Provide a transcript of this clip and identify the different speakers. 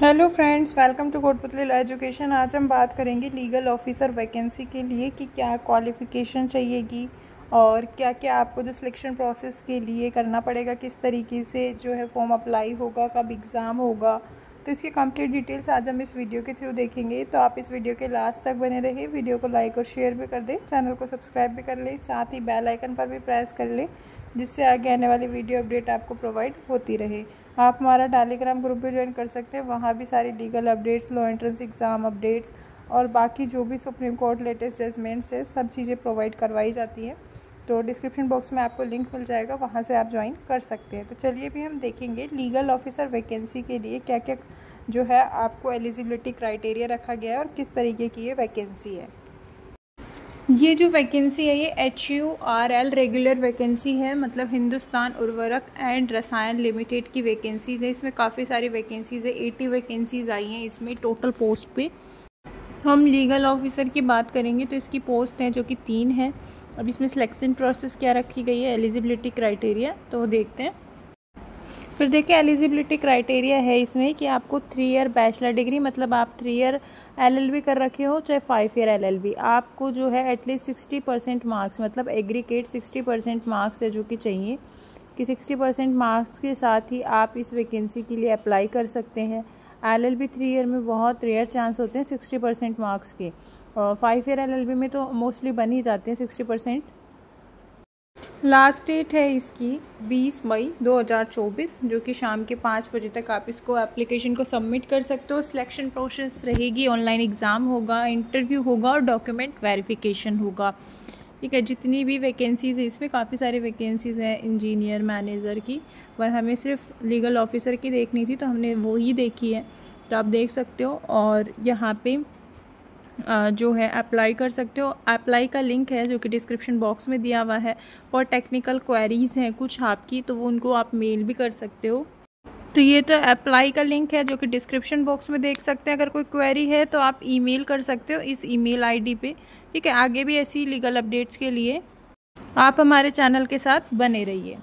Speaker 1: Hello friends welcome to Kotputli education आज हम बात करेंगे लीगल ऑफिसर वैकेंसी के लिए कि क्या क्वालिफ़िकेशन चाहिएगी और क्या क्या आपको जो सिलेक्शन प्रोसेस के लिए करना पड़ेगा, किस तरीके से जो है फॉर्म अप्लाई होगा, कब एग्ज़ाम होगा। तो इसकी कंप्लीट डिटेल्स आज हम इस वीडियो के थ्रू देखेंगे। तो आप इस वीडियो के लास्ट तक बने रहिए वीडियो को लाइक और शेयर भी कर दें चैनल को सब्सक्राइब भी कर लें, साथ ही बेल आइकन पर भी प्रेस कर लें। जिससे आगे आने वाली वीडियो अपडेट आपको प्रोवाइड होती रहे। आप हमारा टेलीग्राम ग्रुप भी ज्वाइन कर सकते हैं। वहाँ भी सारी legal updates law entrance exam updates और बाकी जो भी सुप्रीम कोर्ट लेटेस्ट जजमेंट्स है, सब चीज़ें प्रोवाइड करवाई जाती हैं। तो डिस्क्रिप्शन बॉक्स में आपको लिंक मिल जाएगा। वहाँ से आप ज्वाइन कर सकते हैं। तो चलिए भी हम देखेंगे लीगल ऑफिसर वैकेंसी के लिए क्या क्या जो है आपको एलिजिबिलिटी क्राइटेरिया रखा गया है और किस तरीके की ये वैकेंसी है। ये जो वैकेंसी है, ये H U R L regular vacancy है मतलब हिंदुस्तान उर्वरक एंड रसायन लिमिटेड की वैकेंसीज है। इसमें काफ़ी सारी वैकेंसीज़ है एटी वैकेंसीज़ आई हैं इसमें टोटल पोस्ट पे। हम लीगल ऑफिसर की बात करेंगे तो इसकी पोस्ट है जो कि तीन है। अब इसमें सिलेक्शन प्रोसेस क्या रखी गई है एलिजिबिलिटी क्राइटेरिया तो देखते हैं। फिर देखिए एलिजिबिलिटी क्राइटेरिया है इसमें कि आपको थ्री ईयर बैचलर डिग्री मतलब आप थ्री ईयर एलएलबी कर रखे हो, चाहे फाइव ईयर एलएलबी आपको जो है at least sixty percent marks मतलब एग्रीकेट सिक्सटी परसेंट मार्क्स है जो कि चाहिए, कि सिक्सटी परसेंट मार्क्स के साथ ही आप इस वैकेंसी के लिए अप्लाई कर सकते हैं। एल एल ईयर में बहुत रेयर चांस होते हैं सिक्सटी परसेंट मार्क्स के। और five year L L B में तो मोस्टली बन ही जाते हैं सिक्सटी परसेंट लास्ट डेट है इसकी 20 मई 2024 जो कि शाम के पाँच बजे तक आप इसको एप्लीकेशन को सबमिट कर सकते हो। सिलेक्शन प्रोसेस रहेगी ऑनलाइन एग्ज़ाम होगा इंटरव्यू होगा और डॉक्यूमेंट वेरिफिकेशन होगा। ठीक है, जितनी भी वैकेंसीज़ है, इसमें काफ़ी सारी वैकेंसीज़ हैं इंजीनियर मैनेजर की। पर हमें सिर्फ़ लीगल ऑफिसर की देखनी थी तो हमने वो ही देखी है। तो आप देख सकते हो और यहाँ पे जो है अप्लाई कर सकते हो। अप्लाई का लिंक है जो कि डिस्क्रिप्शन बॉक्स में दिया हुआ है और टेक्निकल क्वेरीज़ हैं कुछ आपकी तो वो उनको आप मेल भी कर सकते हो। तो ये तो अप्लाई का लिंक है जो कि डिस्क्रिप्शन बॉक्स में देख सकते हैं। अगर कोई क्वेरी है तो आप ईमेल कर सकते हो इस ईमेल आईडी पे। ठीक है, आगे भी ऐसी लीगल अपडेट्स के लिए आप हमारे चैनल के साथ बने रहिए।